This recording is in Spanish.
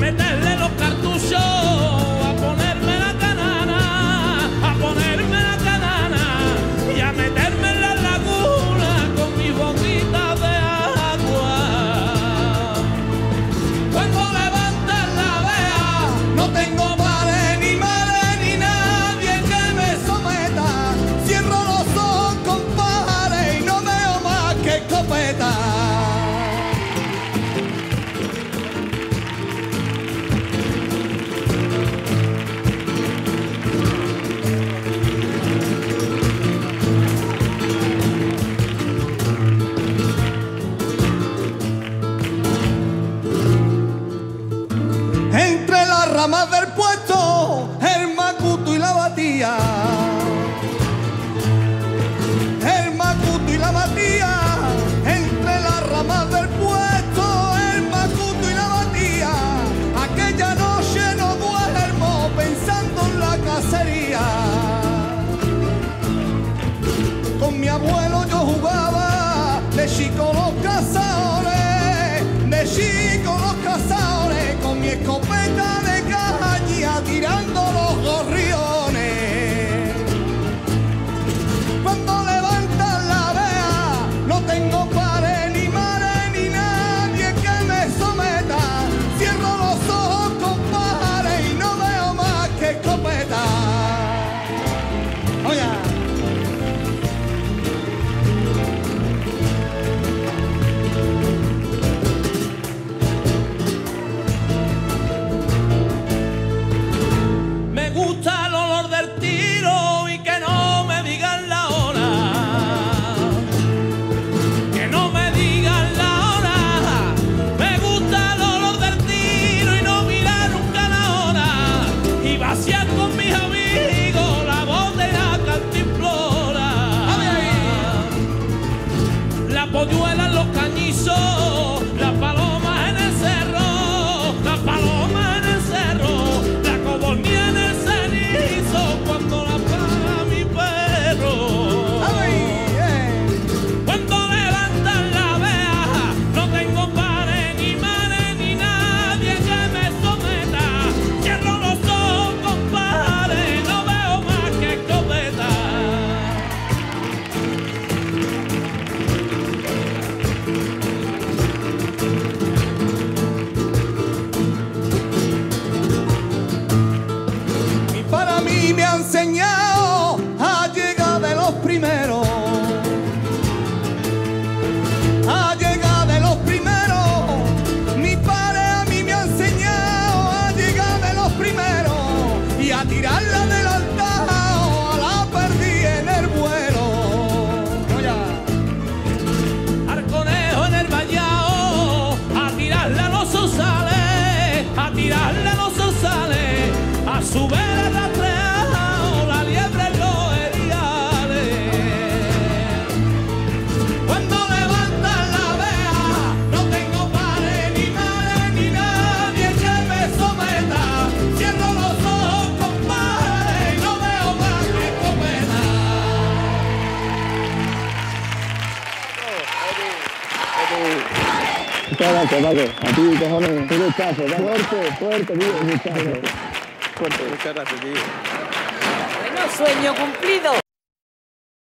meterle damas del puesto, el macuto y la batía. El macuto y la batía, entre las ramas del puesto, el macuto y la batía. Aquella noche no duermo pensando en la cacería. Con mi abuelo yo jugaba de chico. Do rendu a llegar de los primeros. A llegar de los primeros. Mi padre a mí me ha enseñado a llegar de los primeros y a tirar Paco, Paco. A ti, cojones. Un. Fuerte, fuerte, tío. Un. Fuerte, muchas gracias, tío. Bueno, sueño cumplido.